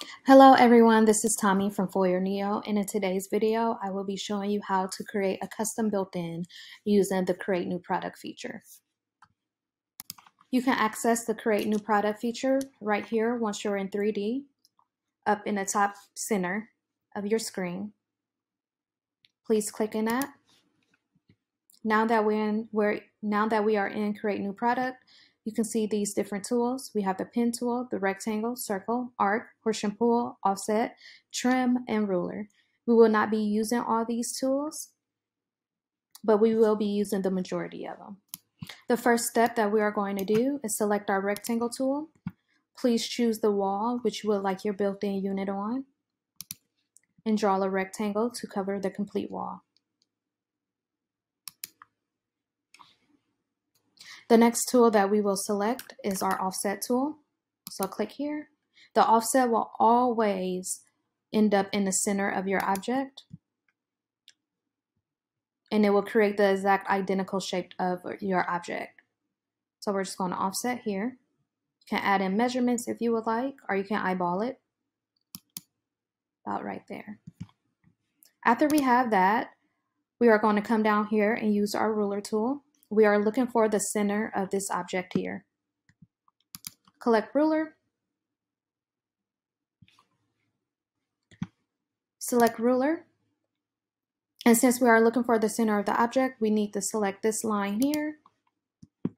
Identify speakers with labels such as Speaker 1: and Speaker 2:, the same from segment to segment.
Speaker 1: Hello everyone, this is Tommy from Foyr Neo and in today's video I will be showing you how to create a custom built-in using the create new product feature. You can access the create new product feature right here once you're in 3D up in the top center of your screen. Please click in that. Now that we're in we're now that we are in create new product, you can see these different tools. We have the pen tool, the rectangle, circle, arc, and pull, offset, trim, and ruler. We will not be using all these tools, but we will be using the majority of them. The first step that we are going to do is select our rectangle tool. Please choose the wall which you would like your built-in unit on and draw a rectangle to cover the complete wall. The next tool that we will select is our offset tool. So click here. The offset will always end up in the center of your object and it will create the exact identical shape of your object. So we're just going to offset here. You can add in measurements if you would like, or you can eyeball it about right there. After we have that, we are going to come down here and use our ruler tool we are looking for the center of this object here. Collect ruler. Select ruler. And since we are looking for the center of the object, we need to select this line here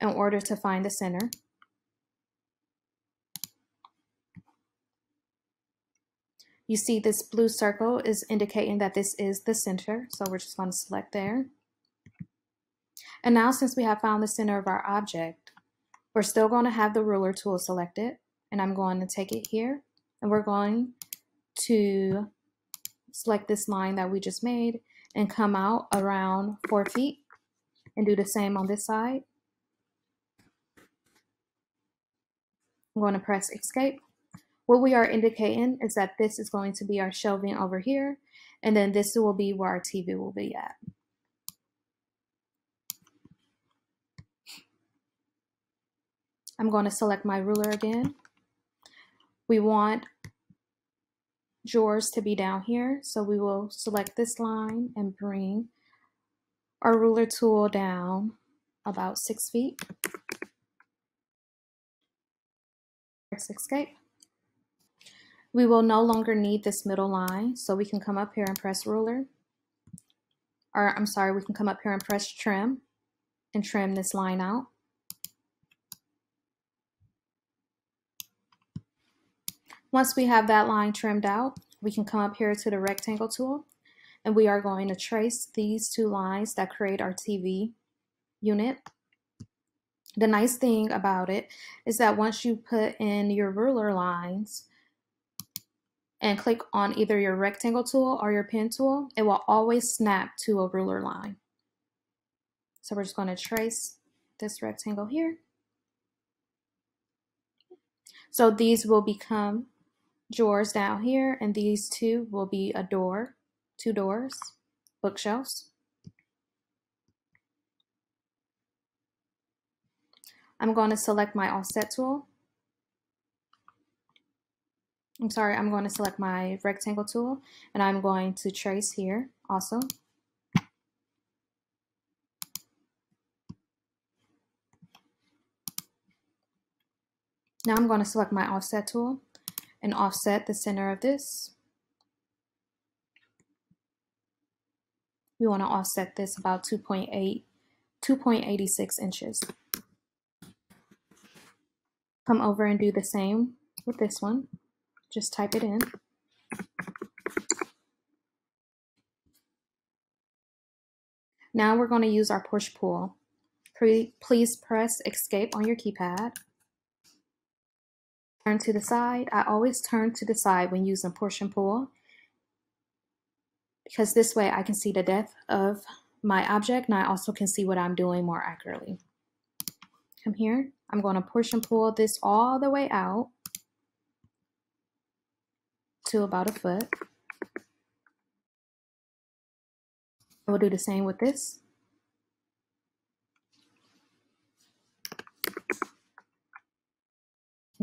Speaker 1: in order to find the center. You see this blue circle is indicating that this is the center. So we're just going to select there. And now since we have found the center of our object, we're still going to have the ruler tool selected. And I'm going to take it here and we're going to select this line that we just made and come out around four feet and do the same on this side. I'm going to press escape. What we are indicating is that this is going to be our shelving over here and then this will be where our TV will be at. I'm going to select my ruler again. We want drawers to be down here, so we will select this line and bring our ruler tool down about six feet. Press escape. We will no longer need this middle line, so we can come up here and press ruler. Or I'm sorry, we can come up here and press trim and trim this line out. Once we have that line trimmed out, we can come up here to the rectangle tool and we are going to trace these two lines that create our TV unit. The nice thing about it is that once you put in your ruler lines and click on either your rectangle tool or your pen tool, it will always snap to a ruler line. So we're just going to trace this rectangle here. So these will become drawers down here, and these two will be a door, two doors, bookshelves. I'm going to select my offset tool. I'm sorry, I'm going to select my rectangle tool and I'm going to trace here also. Now I'm going to select my offset tool and offset the center of this. We want to offset this about 2.8, 2.86 inches. Come over and do the same with this one. Just type it in. Now we're going to use our push-pull. Please press escape on your keypad turn to the side. I always turn to the side when using push and pull because this way I can see the depth of my object and I also can see what I'm doing more accurately. Come here. I'm going to push and pull this all the way out to about a foot. I will do the same with this.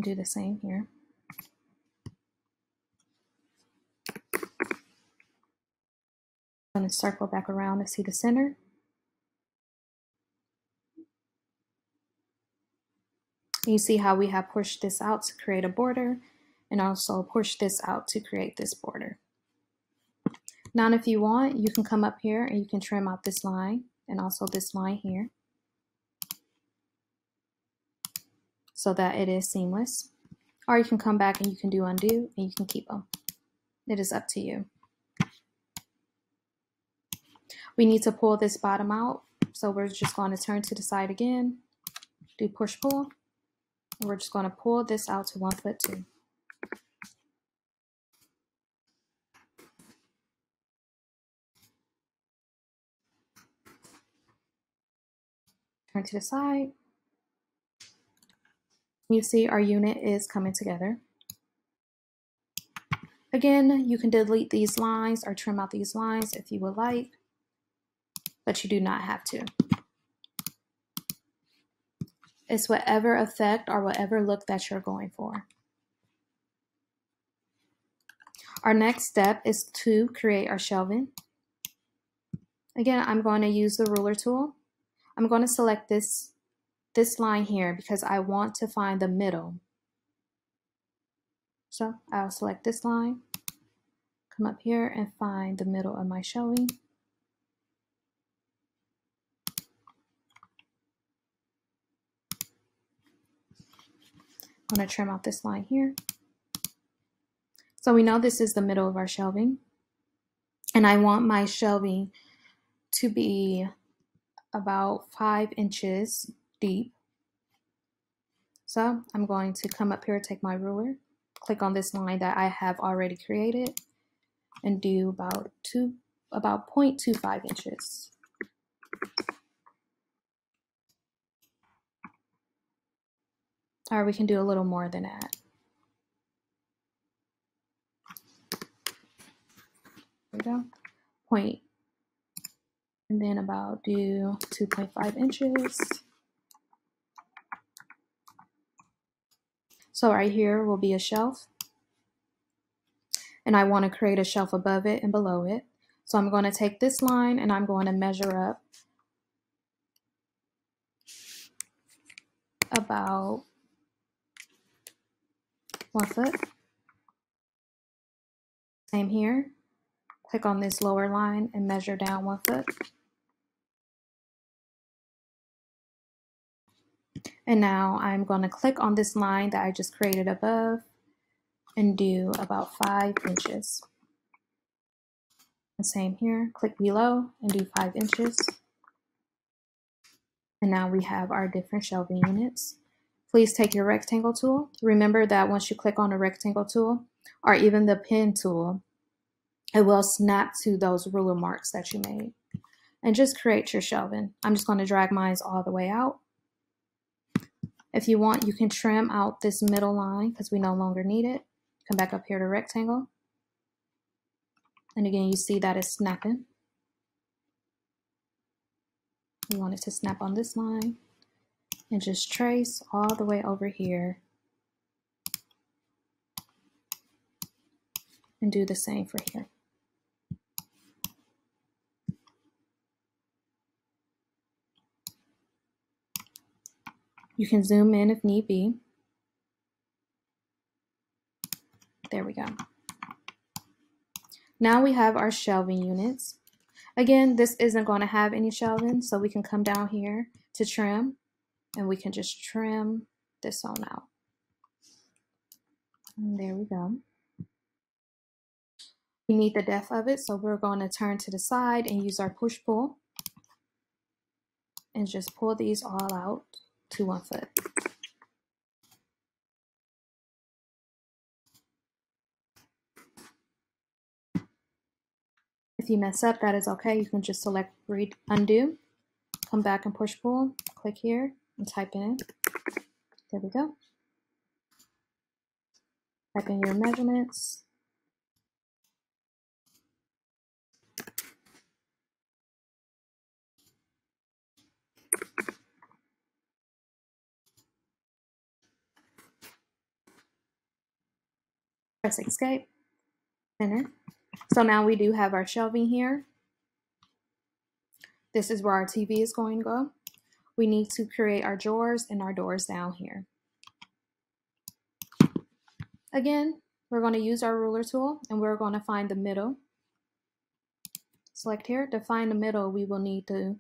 Speaker 1: do the same here. I'm going to circle back around to see the center. You see how we have pushed this out to create a border and also push this out to create this border. Now if you want, you can come up here and you can trim out this line and also this line here. So that it is seamless. Or you can come back and you can do undo and you can keep them. It is up to you. We need to pull this bottom out. So we're just going to turn to the side again, do push pull. And we're just going to pull this out to one foot two. Turn to the side. You see our unit is coming together. Again, you can delete these lines or trim out these lines if you would like, but you do not have to. It's whatever effect or whatever look that you're going for. Our next step is to create our shelving. Again, I'm going to use the ruler tool. I'm going to select this, this line here because I want to find the middle. So I'll select this line, come up here and find the middle of my shelving. I'm going to trim out this line here. So we know this is the middle of our shelving. And I want my shelving to be about five inches deep. So I'm going to come up here, take my ruler, click on this line that I have already created and do about two, about 0.25 inches. Or we can do a little more than that. There we go. Point. And then about do 2.5 inches. So right here will be a shelf. And I want to create a shelf above it and below it. So I'm going to take this line and I'm going to measure up about one foot. Same here. Click on this lower line and measure down one foot. And now I'm going to click on this line that I just created above and do about five inches. The same here, click below and do five inches. And now we have our different shelving units. Please take your rectangle tool. Remember that once you click on the rectangle tool or even the pen tool, it will snap to those ruler marks that you made. And just create your shelving. I'm just going to drag mine all the way out. If you want, you can trim out this middle line because we no longer need it. Come back up here to rectangle. And again, you see that it's snapping. We want it to snap on this line and just trace all the way over here and do the same for here. You can zoom in if need be. There we go. Now we have our shelving units. Again, this isn't going to have any shelving, so we can come down here to trim and we can just trim this on out. And there we go. We need the depth of it, so we're going to turn to the side and use our push pull and just pull these all out to one foot. If you mess up, that is okay. You can just select read undo, come back and push pull, click here, and type in. There we go. Type in your measurements. Press escape, enter. So now we do have our shelving here. This is where our TV is going to go. We need to create our drawers and our doors down here. Again, we're going to use our ruler tool and we're going to find the middle. Select here. To find the middle, we will need to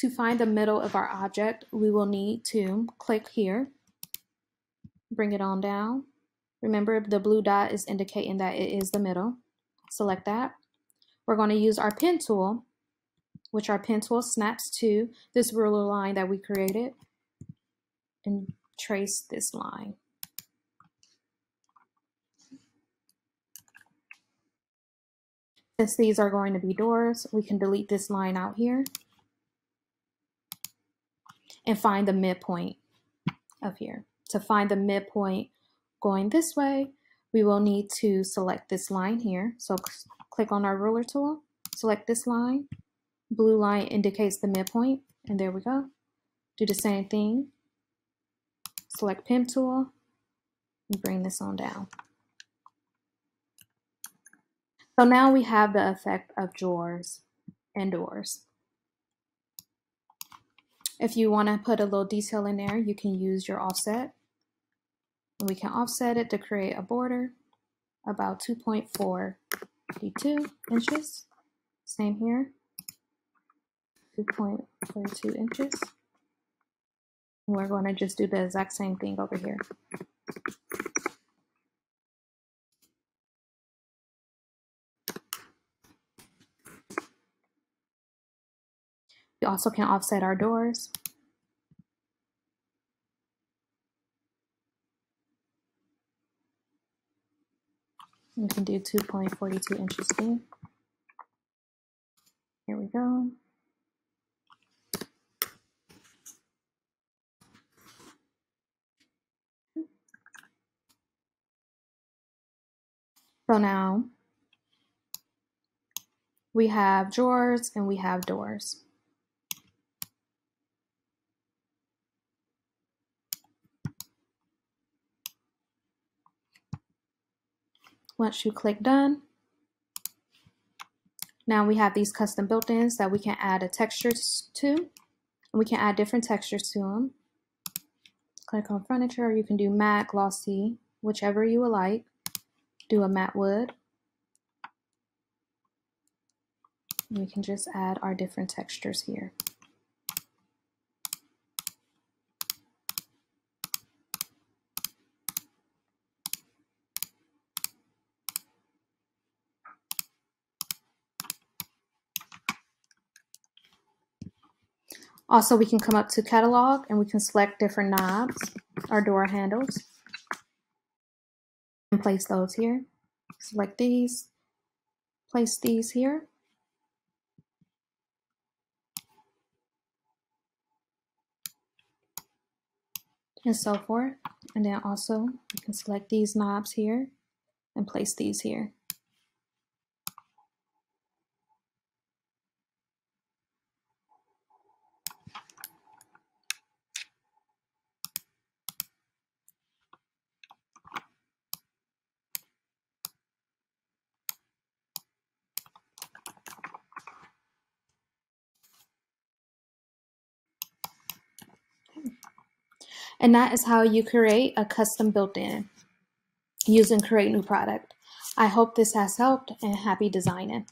Speaker 1: to find the middle of our object, we will need to click here, bring it on down. Remember the blue dot is indicating that it is the middle. Select that. We're going to use our pen tool, which our pen tool snaps to this ruler line that we created and trace this line. Since these are going to be doors, we can delete this line out here and find the midpoint of here. To find the midpoint going this way, we will need to select this line here. So click on our ruler tool, select this line. Blue line indicates the midpoint, and there we go. Do the same thing. Select pen tool and bring this on down. So now we have the effect of drawers and doors. If you want to put a little detail in there, you can use your offset. We can offset it to create a border about 2.42 inches. Same here, 2.42 inches. We're going to just do the exact same thing over here. We also can offset our doors. We can do 2.42 inches again. Here we go. So now we have drawers and we have doors. Once you click done, now we have these custom built-ins that we can add a texture to. And we can add different textures to them. Click on furniture, you can do matte, glossy, whichever you would like. Do a matte wood. We can just add our different textures here. Also, we can come up to catalog and we can select different knobs or door handles and place those here. Select these, place these here. And so forth. And then also you can select these knobs here and place these here. And that is how you create a custom built-in using Create New Product. I hope this has helped and happy designing.